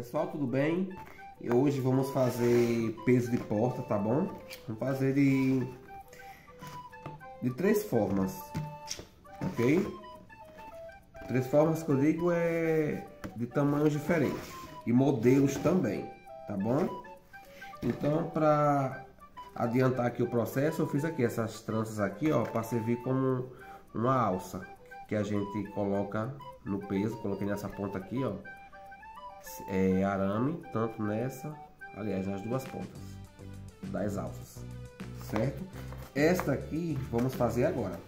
Pessoal, tudo bem? Hoje vamos fazer peso de porta, tá bom? Vamos fazer de, de três formas, ok? Três formas que eu digo é de tamanhos diferentes e modelos também, tá bom? Então, para adiantar aqui o processo, eu fiz aqui essas tranças aqui, ó, para servir como uma alça que a gente coloca no peso. Coloquei nessa ponta aqui, ó, é, arame, tanto nessa, aliás, nas duas pontas das alças, certo? Esta aqui vamos fazer agora.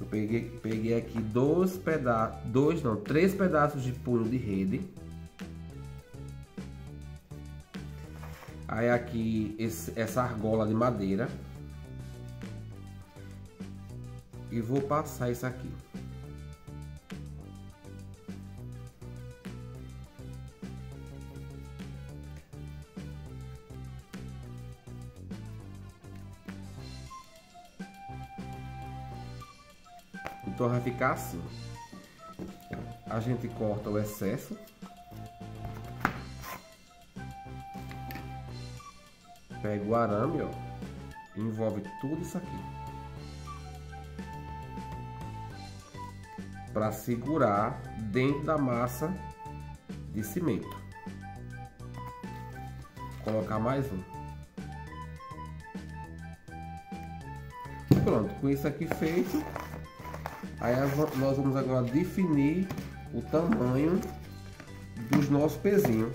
Eu peguei, peguei aqui dois pedaços, dois não, três pedaços de punho de rede Aí aqui esse, essa argola de madeira. E vou passar isso aqui. Então vai ficar assim. A gente corta o excesso Pega o arame, ó, envolve tudo isso aqui. Para segurar dentro da massa de cimento. Vou colocar mais um. Pronto, com isso aqui feito, aí nós vamos agora definir o tamanho dos nossos pezinhos.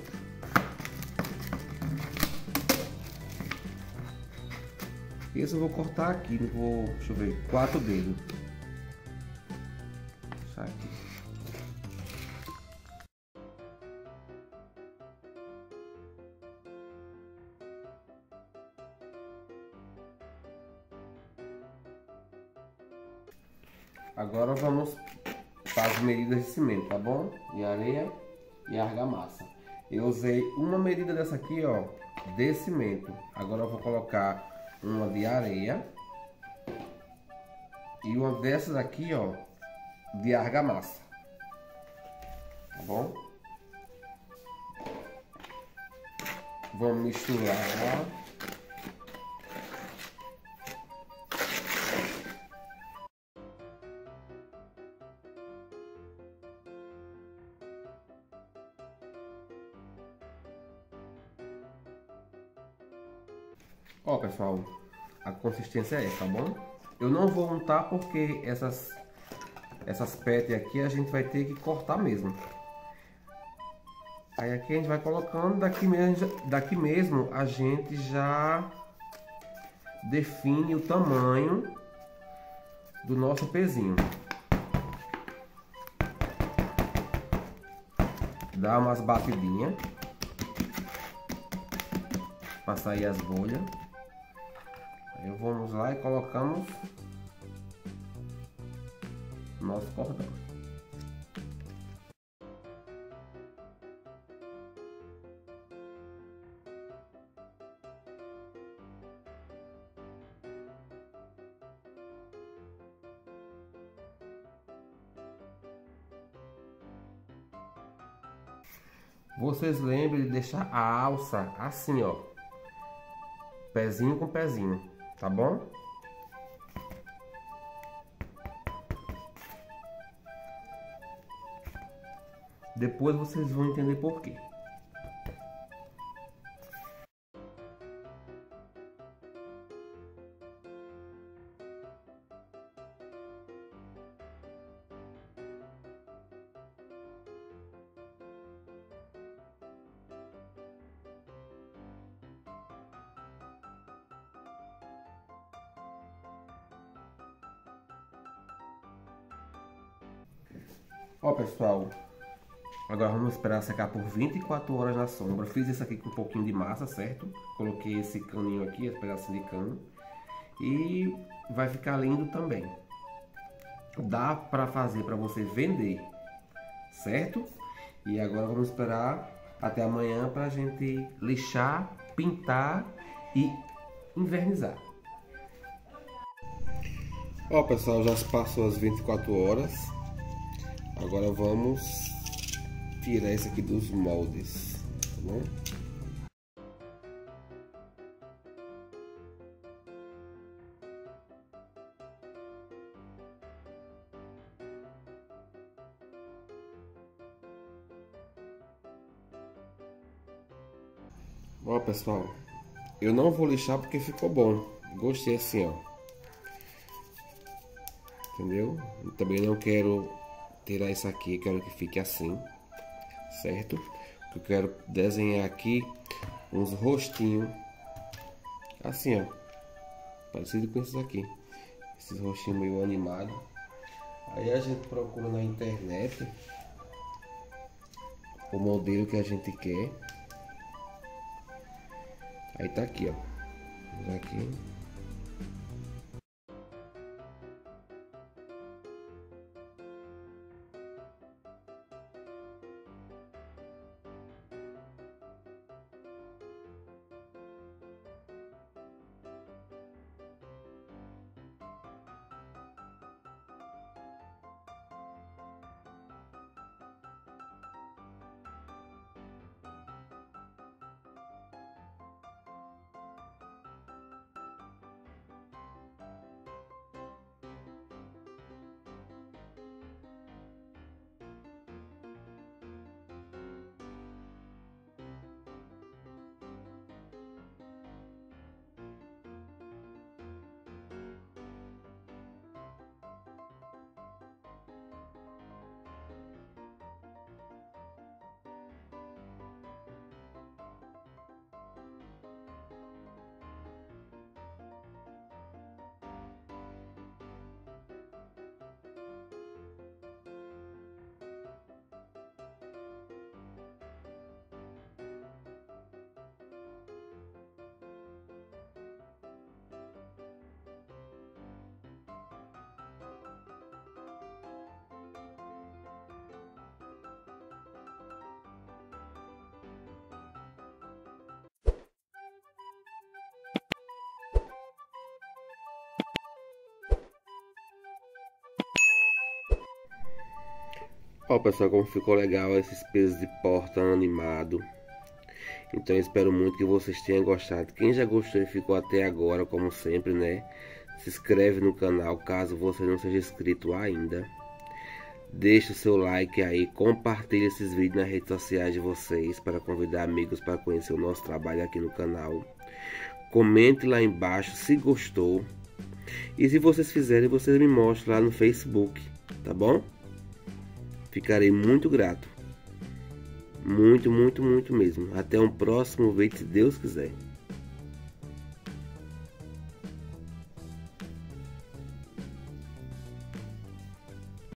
Esse eu vou cortar aqui, vou, deixa eu ver, quatro dedos. Aqui. Agora vamos para as medidas de cimento, tá bom? E areia e argamassa. Eu usei uma medida dessa aqui, ó, de cimento. Agora eu vou colocar uma de areia e uma dessas aqui, ó, de argamassa. Tá bom? Vamos misturar. Ó, pessoal, a consistência é essa, tá bom? Eu não vou untar porque essas, essas petas aqui a gente vai ter que cortar mesmo. Aí aqui a gente vai colocando, daqui mesmo, daqui mesmo a gente já define o tamanho do nosso pezinho. Dá umas batidinhas para sair as bolhas. Vamos lá e colocamos nosso cordão. Vocês lembrem de deixar a alça assim, ó. Pezinho com pezinho tá bom? Depois vocês vão entender por quê. Ó pessoal, agora vamos esperar secar por 24 horas na sombra. Fiz isso aqui com um pouquinho de massa, certo? Coloquei esse caninho aqui, esse pedacinho de cano. E vai ficar lindo também. Dá para fazer para você vender, certo? E agora vamos esperar até amanhã para a gente lixar, pintar e invernizar. Ó pessoal, já se passou as 24 horas. Agora vamos tirar isso aqui dos moldes, tá bom? Ó pessoal, eu não vou lixar porque ficou bom. Gostei assim, ó. Entendeu? Eu também não quero tirar isso aqui, quero que fique assim, certo? Eu quero desenhar aqui uns rostinhos, assim, ó, parecido com esses aqui, esses rostinhos meio animados. Aí a gente procura na internet o modelo que a gente quer. Aí tá aqui, ó. Aqui. Ó pessoal, como ficou legal esses pesos de porta animado. Então espero muito que vocês tenham gostado. Quem já gostou e ficou até agora, como sempre, né? Se inscreve no canal caso você não seja inscrito ainda. Deixe o seu like aí, compartilhe esses vídeos nas redes sociais de vocês para convidar amigos para conhecer o nosso trabalho aqui no canal. Comente lá embaixo se gostou. E se vocês fizerem, vocês me mostrem lá no Facebook, tá bom? Ficarei muito grato. Muito, muito, muito mesmo. Até um próximo vídeo, se Deus quiser.